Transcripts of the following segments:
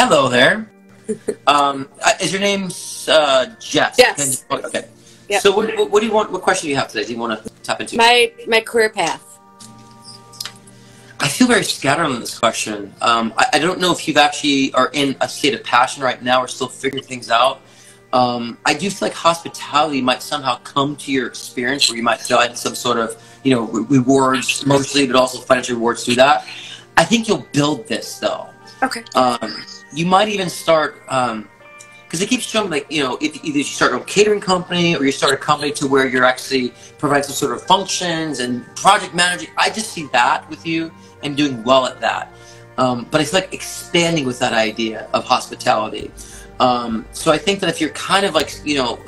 Hello there. um, uh, is your name uh, Jess? Yes. Can- okay. Yep. So what, what, do you want? What question do you have today? Do you want to tap into? My my career path. I feel very scattered on this question. Um, I, I don't know if you actually are in a state of passion right now or still figuring things out. Um, I do feel like hospitality might somehow come to your experience where you might find some sort of, you know, re- rewards mostly, but also financial rewards through that. I think you'll build this though. Okay. Um, you might even start, because it keeps showing like, you know, if either you start a catering company or you start a company to where you're actually providing some sort of functions and project managing. I just see that with you and doing well at that. Um, but it's like expanding with that idea of hospitality. Um, so I think that if you're kind of like, you know,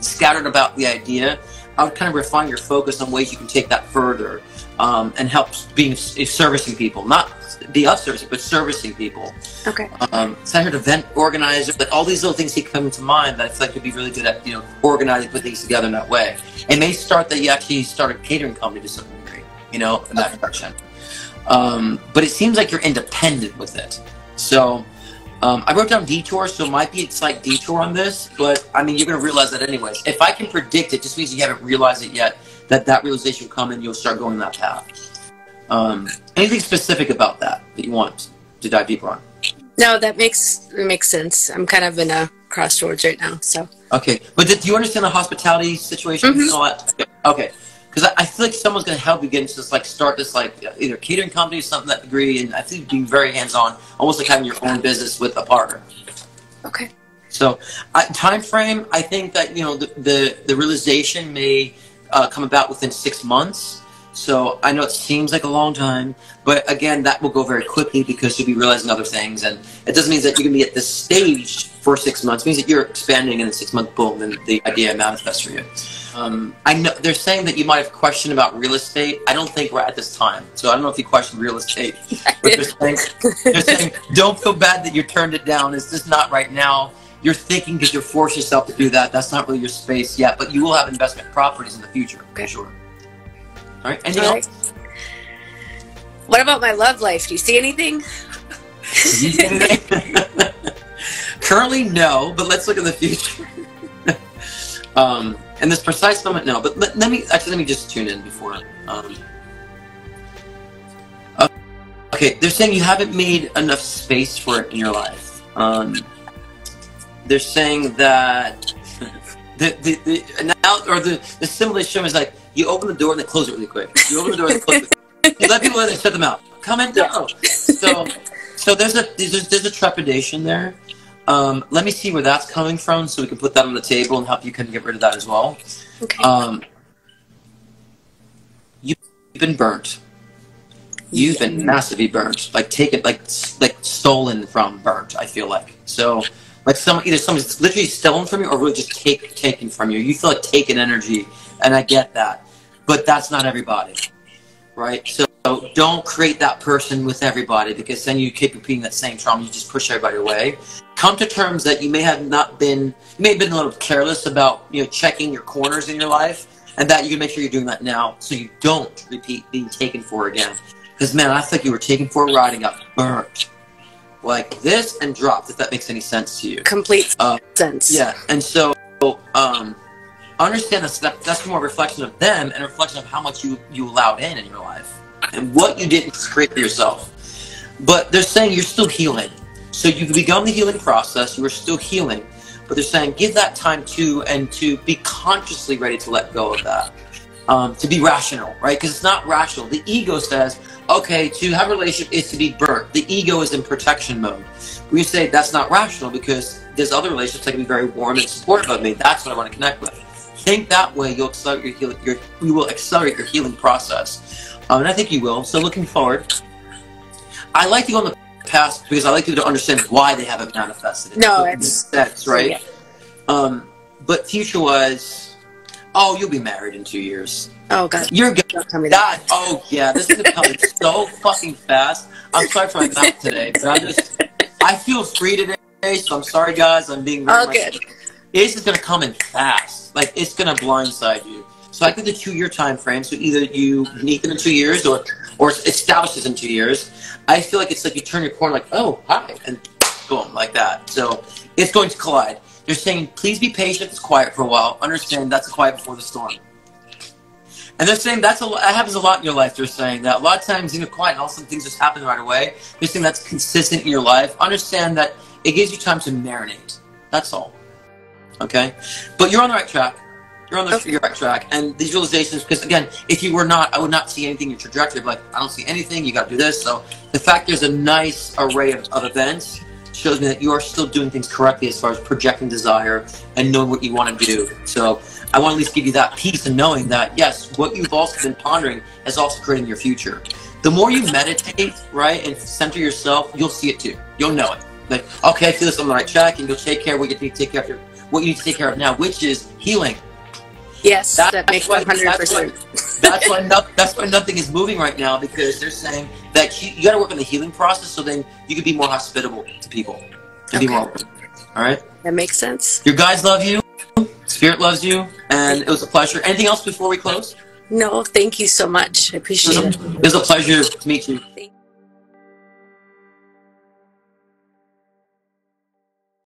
scattered about the idea, I would kind of refine your focus on ways you can take that further um, and help being servicing people, not be of servicing, but servicing people. Okay. Um, so I heard event organizer, but all these little things keep coming to mind that I feel like you'd be really good at, you know, organizing, put things together in that way. It may start that you actually start a catering company to some degree, you know, in that direction. Um, but it seems like you're independent with it. So um, I wrote down detour, so it might be a slight detour on this, but I mean, you're going to realize that anyways. If I can predict it, just means you haven't realized it yet, that that realization will come and you'll start going that path. Um, anything specific about that that you want to dive deeper on? No, that makes makes sense. I'm kind of in a crossroads right now, so. Okay, but did, do you understand the hospitality situation Mhm. and all that? Okay, because I, I feel like someone's going to help you get into this, like start this, like either catering company, or something that degree, and I think being very hands-on, almost like having your own business with a partner. Okay. So, uh, time frame, I think that you know the the, the realization may uh, come about within six months. So I know it seems like a long time, but again, that will go very quickly because you'll be realizing other things, and it doesn't mean that you're gonna be at this stage for six months. It means that you're expanding, and in six month boom, then the idea manifests for you. Um, I know they're saying that you might have questioned about real estate. I don't think we're at this time, so I don't know if you questioned real estate. But they're saying, they're saying don't feel bad that you turned it down. It's just not right now. You're thinking because you're forcing yourself to do that. That's not really your space yet, but you will have investment properties in the future, for sure. All right. Anything All else? What about my love life? Do you see anything? Did you see anything? Currently, no, but let's look in the future. um, in this precise moment, no. But let, let me actually let me just tune in before. Um, okay, they're saying you haven't made enough space for it in your life. Um, they're saying that the the, the now or the the symbol they show is like you open the door and they close it really quick. You open the door and they close it. You let people in and shut them out. Comment down. So so there's a there's, there's a trepidation there. Um, let me see where that's coming from, so we can put that on the table and help you kind of get rid of that as well. Okay. Um, you've been burnt. You've been massively burnt, like taken, like like stolen from, burnt. I feel like so, like some either someone's literally stolen from you or really just take taken from you. You feel like taken energy, and I get that, but that's not everybody, right? So don't create that person with everybody because then you keep repeating that same trauma. You just push everybody away. Come to terms that you may have not been, you may have been a little careless about you know checking your corners in your life, and that you can make sure you're doing that now so you don't repeat being taken for again. Because man, I think you were taken for a ride and got burnt like this and dropped. If that makes any sense to you. Complete Uh, sense. Yeah, and so um, understand that's that, that's more reflection of them and reflection of how much you you allowed in in your life and what you didn't create for yourself. But they're saying you're still healing, so you've begun the healing process. You are still healing, but they're saying give that time to and to be consciously ready to let go of that. Um, to be rational, right? Because it's not rational. The ego says, okay, to have a relationship is to be burnt. The ego is in protection mode. We say that's not rational because there's other relationships that can be very warm and supportive of me. That's what I want to connect with. Think that way, you'll accelerate your healing. Your, you will accelerate your healing process, um, and I think you will. So, looking forward, I like to go in the past because I like people to understand why they haven't manifested it. No, It it's- sense, right? Yeah. Um, but future wise, oh, you'll be married in two years. Oh god. You're good. Don't tell me that. God, oh yeah, this is coming so fucking fast. I'm sorry for my mouth today, but I just I feel free today, so I'm sorry guys. I'm being very much- good. It's just gonna come in fast. Like it's gonna blindside you. So I think the two year time frame. So either you meet them in two years, or or establish this in two years. I feel like it's like you turn your corner, like oh hi, and boom, like that. So it's going to collide. They're saying, please be patient. It's quiet for a while. Understand that's quiet before the storm. And they're saying that's a that happens a lot in your life. They're saying that a lot of times in the quiet, and all of a sudden things just happen right away. They're saying that's consistent in your life. Understand that it gives you time to marinate. That's all. Okay, but you're on the right track. You're on the Okay. right track. And these realizations, because again, if you were not, I would not see anything in your trajectory. Like I don't see anything. You got to do this. So the fact there's a nice array of, of events shows me that you are still doing things correctly as far as projecting desire and knowing what you want to do. So I want to at least give you that peace and knowing that yes, what you've also been pondering is also creating your future. The more you meditate, right, and center yourself, you'll see it too. You'll know it. Like, okay, I feel this on the right track, and you'll take care of what you need to take care of, your, what you need to take care of now, which is healing. Yes, That- that makes one hundred percent. That's why no, that's why nothing is moving right now because they're saying that you, you got to work on the healing process so then you can be more hospitable to people and be Okay. more open. All right. That makes sense. Your guys love you. Spirit loves you, and it was a pleasure. Anything else before we close? No, thank you so much. I appreciate it. It was a pleasure to meet you. Thank